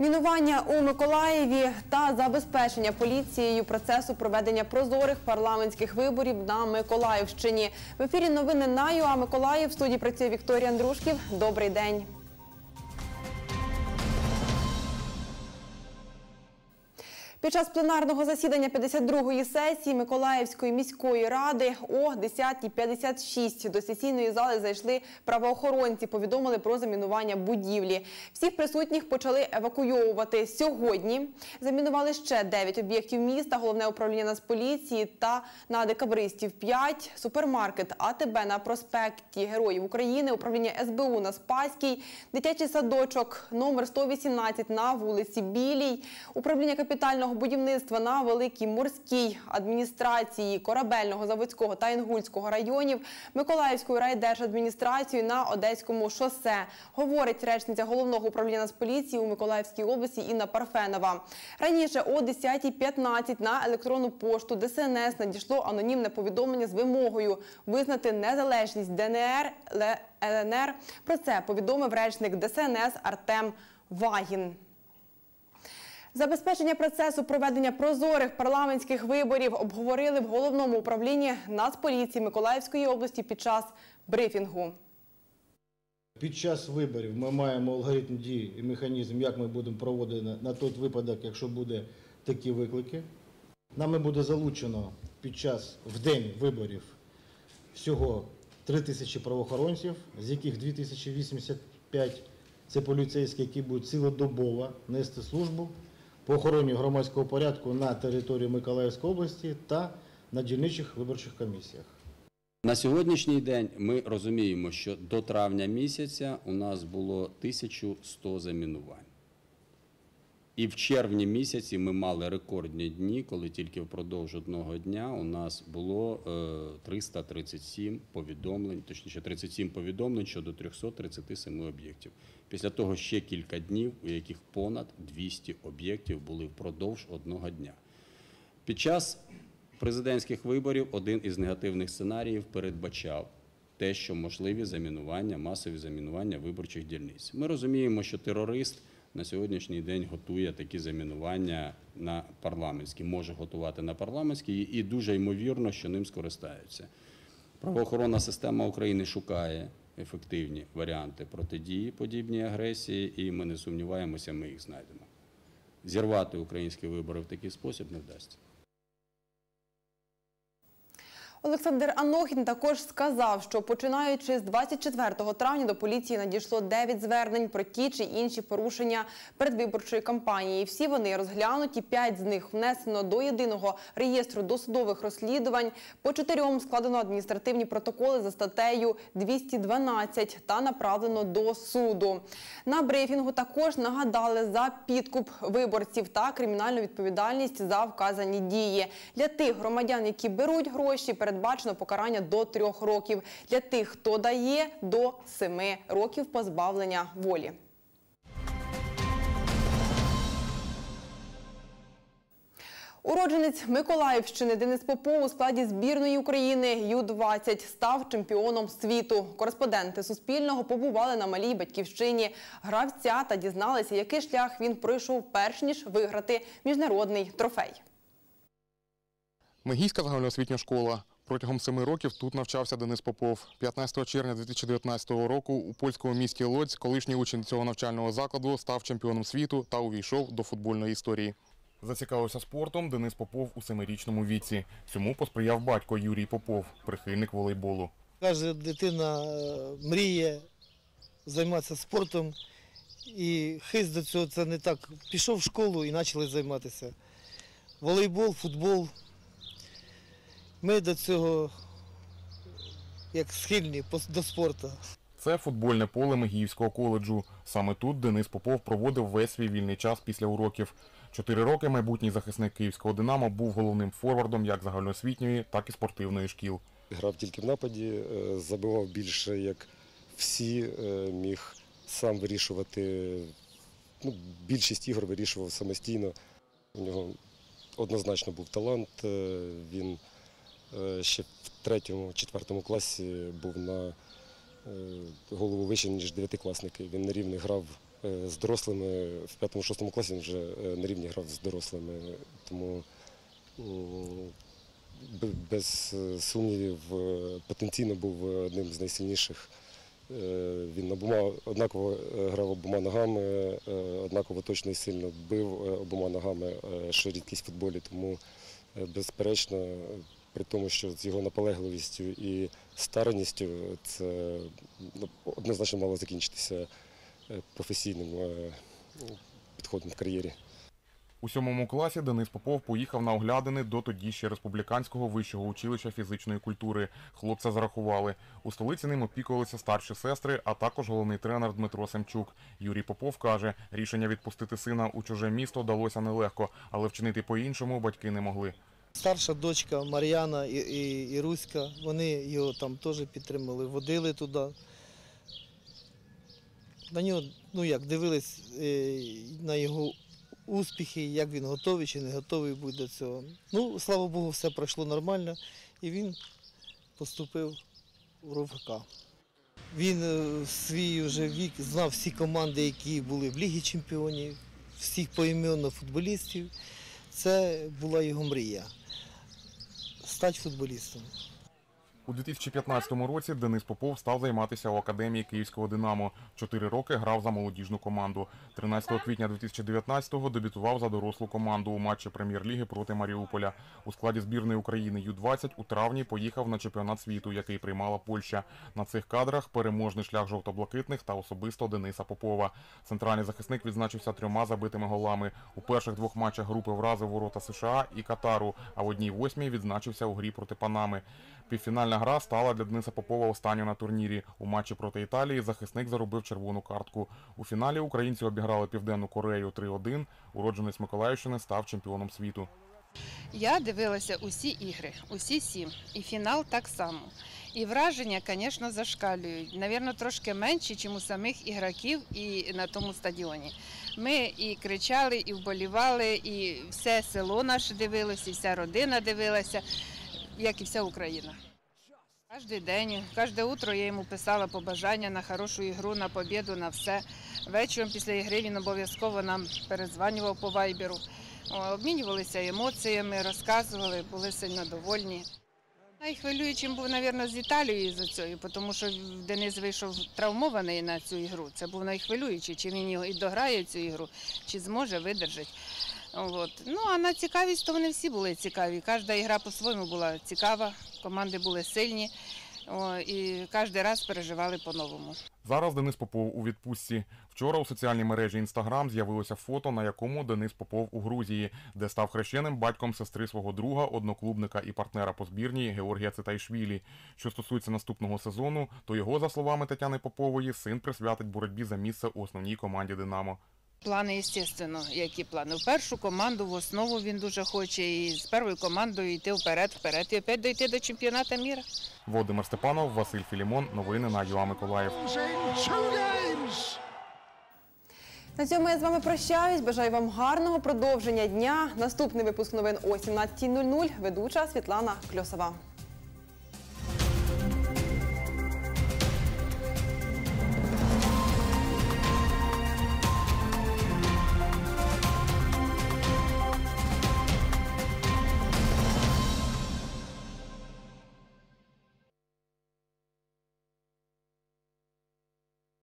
Мінування у Миколаєві та забезпечення поліцією процесу проведення прозорих парламентських виборів на Миколаївщині. В ефірі новини на ЮА Миколаїв. В студії працює Вікторія Андрушків. Добрий день. Під час пленарного засідання 52-ї сесії Миколаївської міської ради о 10.56 до сесійної зали зайшли правоохоронці, повідомили про замінування будівлі. Всіх присутніх почали евакуйовувати. Сьогодні замінували ще 9 об'єктів міста, головне управління Нацполіції та на декабристів 5, супермаркет АТБ на проспекті Героїв України, управління СБУ на Спаській, дитячий садочок номер 118 на вулиці Білій, управління капітального будівництва на Великій Морській адміністрації Корабельного, Заводського та Інгульського районів, Миколаївською райдержадміністрацією на Одеському шосе, говорить речниця головного управління Нацполіції у Миколаївській області Інна Парфенова. Раніше о 10.15 на електронну пошту ДСНС надійшло анонімне повідомлення з вимогою визнати незалежність ДНР ЛНР. Про це повідомив речник ДСНС Артем Вагін. Забезпечення процесу проведення прозорих парламентських виборів обговорили в головному управлінні Нацполіції Миколаївської області під час брифінгу. Під час виборів ми маємо алгоритм дій і механізм, як ми будемо проводити на, той випадок, якщо буде такі виклики. Нами буде залучено під час в день виборів всього 3 тисячі правоохоронців, з яких 2085 це поліцейські, які будуть цілодобово нести службу по охороні громадського порядку на території Миколаївської області та на дільничих виборчих комісіях. На сьогоднішній день ми розуміємо, що до травня місяця у нас було 1100 замінувань. І в червні місяці ми мали рекордні дні, коли тільки впродовж одного дня у нас було е, 337 повідомлень, точніше 37 повідомлень щодо 337 об'єктів. Після того ще кілька днів, у яких понад 200 об'єктів були впродовж одного дня. Під час президентських виборів один із негативних сценаріїв передбачав те, що можливі замінування, масові замінування виборчих дільниць. Ми розуміємо, що терорист на сьогоднішній день готує такі замінування на парламентські, може готувати на парламентські, і дуже ймовірно, що ним скористаються. Правоохоронна система України шукає ефективні варіанти протидії подібній агресії, і ми не сумніваємося, ми їх знайдемо. Зірвати українські вибори в такий спосіб не вдасться. Олександр Анохін також сказав, що починаючи з 24 травня до поліції надійшло 9 звернень про ті чи інші порушення передвиборчої кампанії. Всі вони розглянуті, 5 з них внесено до єдиного реєстру досудових розслідувань. По чотирьом складено адміністративні протоколи за статтею 212 та направлено до суду. На брифінгу також нагадали за підкуп виборців та кримінальну відповідальність за вказані дії. Для тих громадян, які беруть гроші, передбачено покарання до трьох років. Для тих, хто дає, до семи років позбавлення волі. Уродженець Миколаївщини Денис Попов у складі збірної України Ю-20 став чемпіоном світу. Кореспонденти Суспільного побували на малій батьківщині гравця та дізналися, який шлях він пройшов перш ніж виграти міжнародний трофей. Мегійська загальноосвітня школа. Протягом семи років тут навчався Денис Попов. 15 червня 2019 року у польському місті Лодзь колишній учень цього навчального закладу став чемпіоном світу та увійшов до футбольної історії. Зацікавився спортом Денис Попов у семирічному віці. Цьому посприяв батько Юрій Попов, прихильник волейболу. Кожна дитина е, мріє займатися спортом, і хист до цього це не так. Пішов в школу і почали займатися. Волейбол, футбол. Ми до цього як схильні до спорту. Це футбольне поле Мегіївського коледжу. Саме тут Денис Попов проводив весь свій вільний час після уроків. Чотири роки майбутній захисник київського Динамо був головним форвардом як загальноосвітньої, так і спортивної шкіл. Грав тільки в нападі, е, забивав більше, як всі, е, міг сам вирішувати. Ну, більшість ігор вирішував самостійно. У нього однозначно був талант. е, Він ще в третьому, четвертому класі був на е, голову вище, ніж дев'ятикласники. Він на рівних грав е, з дорослими в 5-6 класі він вже е, на рівні грав з дорослими. Тому без е, сумнівів е, потенційно був одним з найсильніших. Е, Він обома однаково е, грав обома ногами, е, однаково точно і сильно бив е, обома ногами, е, що рідкість в футболі. Тому, е, безперечно, е, при тому, що з його наполегливістю і старанністю це ну, однозначно мало закінчитися е, професійним е, підходом в кар'єрі. У сьомому класі Денис Попов поїхав на оглядини до тоді ще республіканського вищого училища фізичної культури. Хлопця зарахували. У столиці ним опікувалися старші сестри, а також головний тренер Дмитро Семчук. Юрій Попов каже, рішення відпустити сина у чуже місто далося нелегко, але вчинити по-іншому батьки не могли. Старша дочка Мар'яна і, і, і Руська, вони його там теж підтримали, водили туди. На нього, ну як, дивились е, на його успіхи, як він готовий чи не готовий бути до цього. Ну, слава Богу, все пройшло нормально, і він поступив у РОВК. Він е, в свій вже вік знав всі команди, які були в Лігі Чемпіонів, всіх поіменно футболістів. Це була його мрія gostar de futebolista. Né? У 2015 році Денис Попов став займатися у академії Київського Динамо. Чотири роки грав за молодіжну команду. 13 квітня 2019-го дебютував за дорослу команду у матчі прем'єр-ліги проти Маріуполя. У складі збірної України Ю-20 у травні поїхав на чемпіонат світу, який приймала Польща. На цих кадрах переможний шлях жовто-блакитних та особисто Дениса Попова. Центральний захисник відзначився трьома забитими голами. У перших двох матчах групи вразив ворота США і Катару, а в одній восьмій відзначився у грі проти Панами. Півфінальна гра стала для Дениса Попова останньою на турнірі. У матчі проти Італії захисник заробив червону картку. У фіналі українці обіграли Південну Корею 3-1. Уродженець Миколаївщини став чемпіоном світу. Я дивилася усі ігри, усі сім. І фінал так само. І враження, звісно, зашкалюють. Навірно, трошки менші, ніж у самих ігроків і на тому стадіоні. Ми і кричали, і вболівали, і все село наше дивилося, і вся родина дивилася, як і вся Україна. Кожен день, кожне утро я йому писала побажання на хорошу ігру, на побіду, на все. Вечором після ігри він обов'язково нам передзванював по вайберу. Обмінювалися емоціями, розказували, були сильно довольні. Найхвилюючим був, мабуть, з Італією за цією, тому що Денис вийшов травмований на цю ігру. Це був найхвилюючий, чи він і дограє цю ігру, чи зможе видержати. От. Ну, а на цікавість, то вони всі були цікаві. Кожна ігра по-своєму була цікава, команди були сильні, о, і кожен раз переживали по-новому. Зараз Денис Попов у відпустці. Вчора у соціальній мережі Інстаграм з'явилося фото, на якому Денис Попов у Грузії, де став хрещеним батьком сестри свого друга, одноклубника і партнера по збірній Георгія Цитайшвілі. Що стосується наступного сезону, то його, за словами Тетяни Попової, син присвятить боротьбі за місце у основній команді Динамо. Плани, звісно, які плани. В першу команду, в основу він дуже хоче і з першою командою йти вперед, вперед і опять дойти до чемпіонату міра. Володимир Степанов, Василь Філімон. Новини на ЮА Миколаїв. На цьому я з вами прощаюсь. Бажаю вам гарного продовження дня. Наступний випуск новин о 17.00. Ведуча Світлана Кльосова.